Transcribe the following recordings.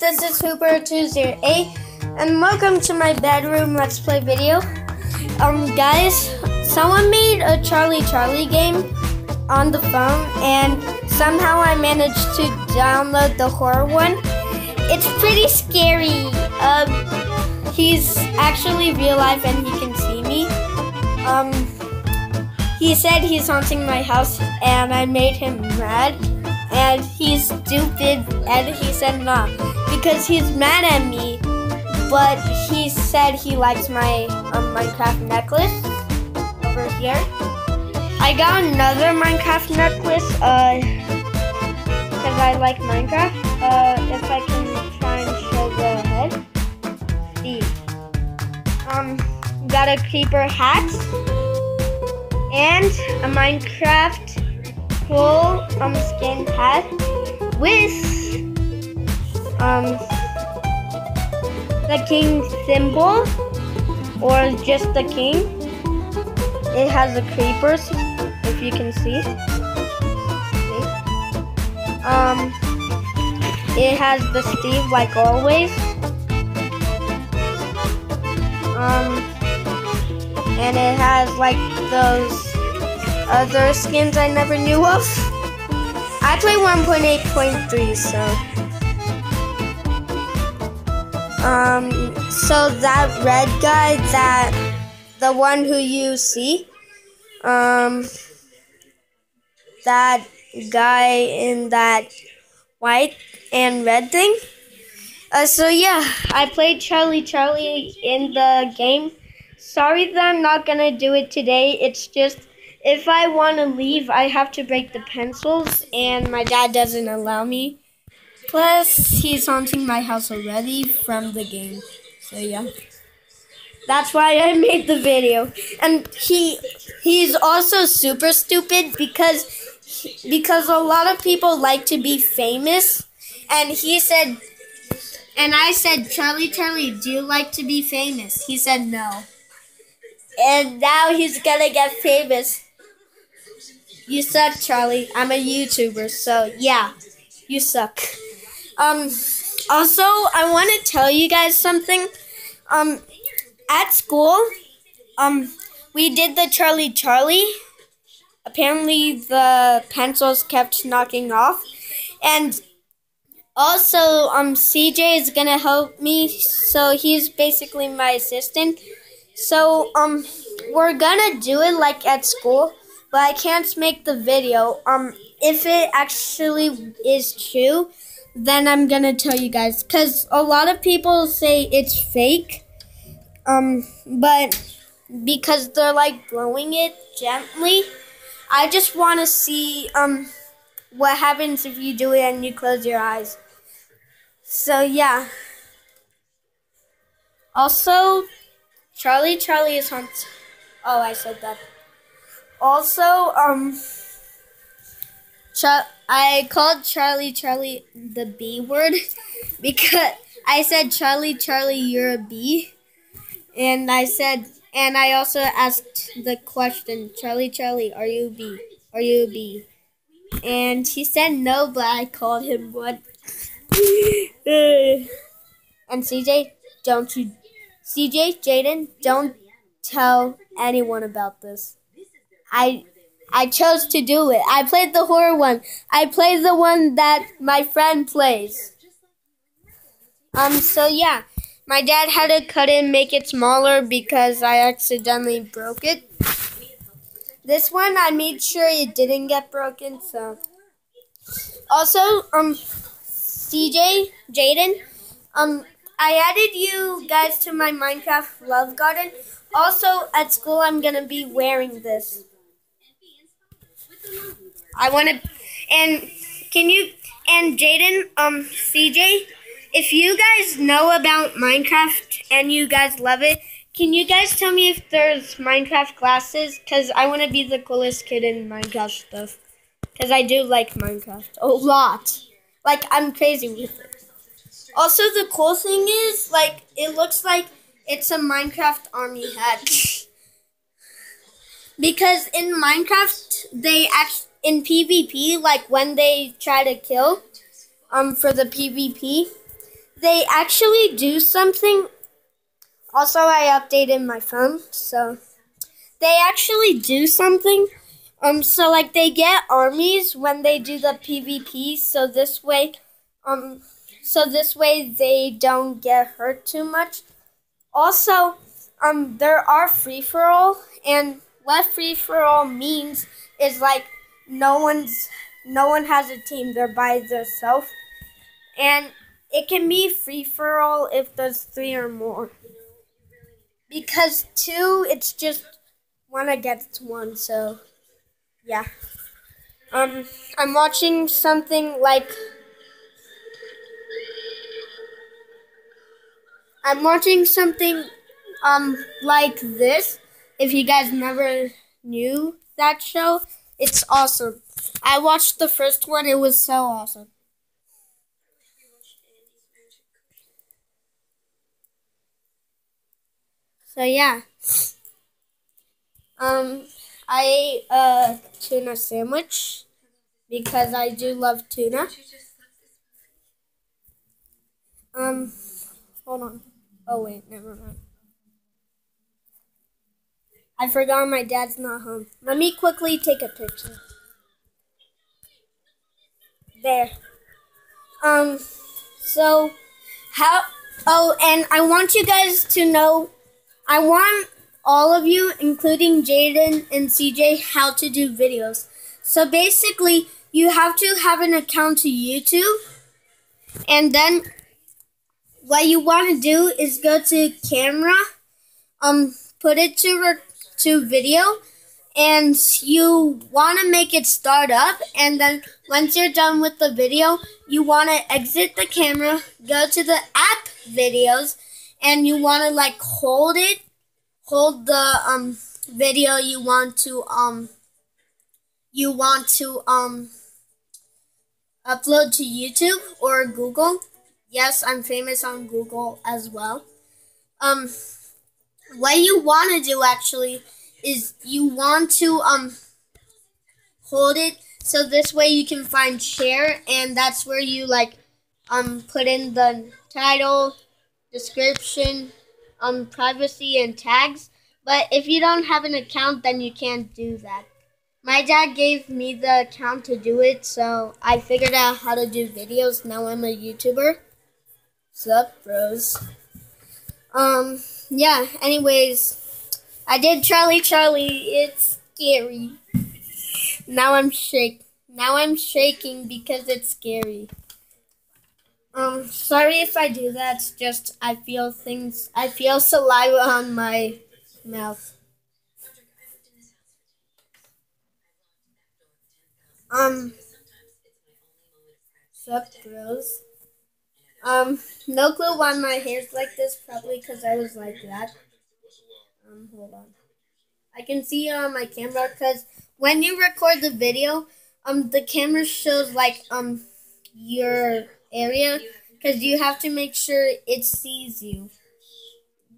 this is Hooper208, and welcome to my bedroom Let's Play video. Um, guys, someone made a Charlie Charlie game on the phone, and somehow I managed to download the horror one. It's pretty scary. Um, he's actually real life and he can see me. Um, he said he's haunting my house, and I made him mad and he's stupid and he said nah because he's mad at me but he said he likes my um, Minecraft necklace over here. I got another Minecraft necklace uh because I like Minecraft. Uh if I can try and show the head. See um got a creeper hat and a Minecraft full um skin hat with um the king symbol or just the king. It has the creepers, if you can see. see. Um, it has the Steve like always. Um, and it has like those other skins I never knew of. I play 1.8.3, so. Um, so that red guy, that, the one who you see, um, that guy in that white and red thing. Uh, so yeah, I played Charlie Charlie in the game. Sorry that I'm not gonna do it today. It's just if I want to leave, I have to break the pencils, and my dad doesn't allow me. Plus, he's haunting my house already from the game. So yeah. That's why I made the video. And he he's also super stupid because because a lot of people like to be famous. And he said and I said, "Charlie, Charlie, do you like to be famous?" He said, "No." And now he's gonna get famous. You suck, Charlie. I'm a YouTuber, so yeah, you suck. Um, also, I want to tell you guys something. Um, at school, um, we did the Charlie Charlie. Apparently, the pencils kept knocking off, and also, um, CJ is gonna help me, so he's basically my assistant. So, um, we're gonna do it like at school but I can't make the video. Um, if it actually is true, then I'm gonna tell you guys. Cause a lot of people say it's fake. Um, but because they're like blowing it gently, I just want to see um what happens if you do it and you close your eyes. So yeah. Also, Charlie Charlie is on. Oh, I said that. Also, um, Ch- I called Charlie Charlie the B word because I said Charlie Charlie you're a B, and I said and I also asked the question Charlie Charlie are you a B? Are you a B? And he said no, but I called him one. and CJ, don't you, CJ, Jaden, don't tell anyone about this. I I chose to do it. I played the horror one. I played the one that my friend plays. Um, so yeah. My dad had to cut it and make it smaller because I accidentally broke it. This one, I made sure it didn't get broken, so. Also, um, CJ, Jaden, um, I added you guys to my Minecraft Love Garden. Also, at school, I'm gonna be wearing this. I want to, and can you, and Jaden, um, CJ, if you guys know about Minecraft and you guys love it, can you guys tell me if there's Minecraft glasses? Because I want to be the coolest kid in Minecraft stuff. Because I do like Minecraft a lot. Like, I'm crazy with it. Also, the cool thing is, like, it looks like it's a Minecraft army hat. because in Minecraft, they actually in PvP, like when they try to kill, um, for the PvP, they actually do something. Also, I updated my phone, so they actually do something. Um, so like they get armies when they do the PvP, so this way, um, so this way they don't get hurt too much. Also, um, there are free for all, and what free for all means is like no one's no one has a team; they're by themselves, and it can be free for all if there's three or more. Because two, it's just one against one. So, yeah. Um, I'm watching something like. I'm watching something um like this. If you guys never knew that show, it's awesome. I watched the first one, it was so awesome. So yeah. Um I a tuna sandwich because I do love tuna. Um hold on. Oh wait, never mind. I forgot my dad's not home. Let me quickly take a picture. There. Um, so, how, oh, and I want you guys to know, I want all of you, including Jaden and CJ, how to do videos. So basically, you have to have an account to YouTube, and then what you want to do is go to camera, um, put it to to video, and you want to make it start up. And then once you're done with the video, you want to exit the camera, go to the app videos, and you want to like hold it, hold the um video you want to um you want to um upload to YouTube or Google Yes, I'm famous on Google as well. Um, what you want to do actually is you want to um hold it so this way you can find share and that's where you like um put in the title, description, um privacy and tags. But if you don't have an account then you can't do that. My dad gave me the account to do it, so I figured out how to do videos. Now I'm a YouTuber. Sup, bros? Um, yeah, anyways, I did Charlie Charlie. It's scary. Now I'm shake. Now I'm shaking because it's scary. Um, sorry if I do that. It's just I feel things. I feel saliva on my mouth. Um, sup, bros? Um, no clue why my hair's like this. Probably because I was like that. Um, hold on. I can see on my camera because when you record the video, um, the camera shows like um your area because you have to make sure it sees you.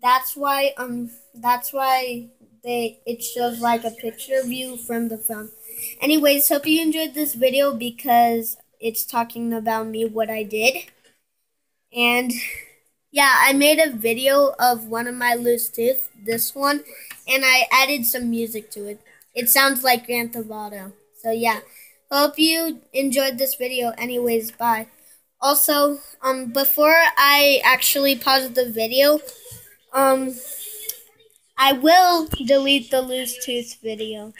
That's why um that's why they it shows like a picture of you from the phone. Anyways, hope you enjoyed this video because it's talking about me what I did. And yeah, I made a video of one of my loose teeth, this one, and I added some music to it. It sounds like Grand Theft Auto. So yeah, hope you enjoyed this video. Anyways, bye. Also, um, before I actually pause the video, um, I will delete the loose tooth video.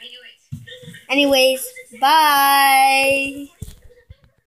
Anyways, bye.